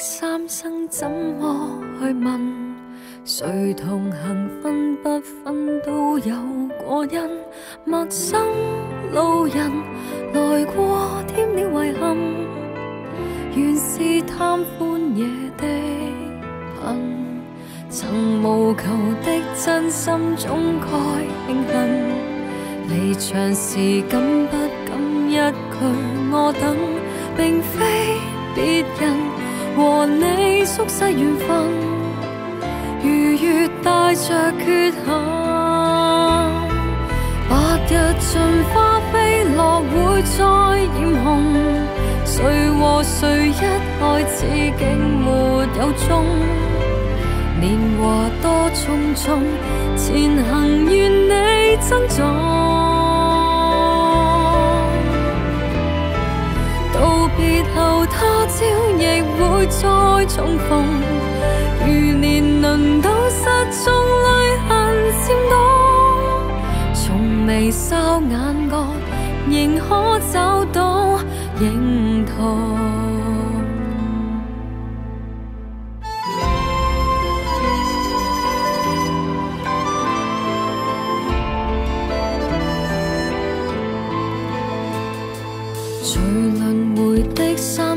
三生怎么去问？谁同行分不分都有过因。陌生路人来过，添了遗憾。原是贪欢野的贫，曾无求的真心总该庆幸。离场时敢不敢一句我等，并非别人。和你宿世缘分，如月带着缺陷。白日尽会再染红。谁和谁一开始竟没有终？年华多匆匆，前行愿你珍重。道别后，他朝亦会再重逢。如年轮到失踪，泪痕渐多，从眉梢眼角仍可找到认同。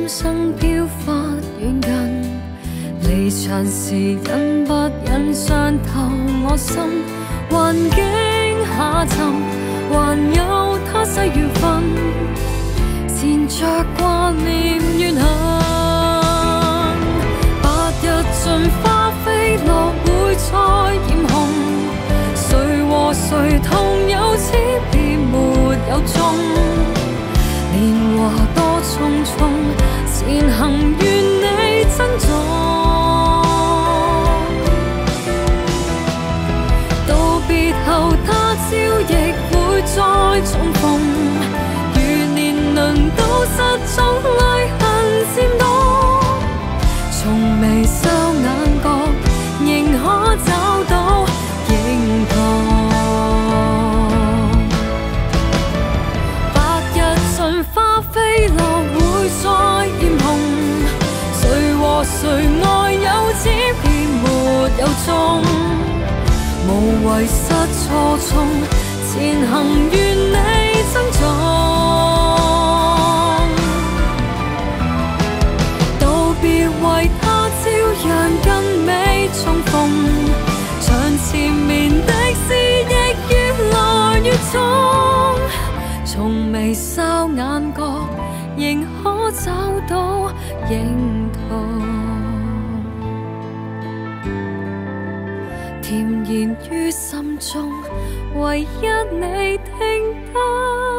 生飘忽远近，离场时忍不忍伤透我心？环境着挂念怨恨。白日尽花飞落，会再染红。谁和谁同有始，别没有终。年华多匆匆。前行愿你珍重，道别后他朝亦会再重逢。如年轮倒失踪，泪痕渐多，从眉梢眼角仍可找到认同。白日尽花飞落，会再。谁爱有始便没有终，无谓失初衷，前行愿你珍重。从眉梢眼角仍可找到认同。甜言于心中，唯一你听得。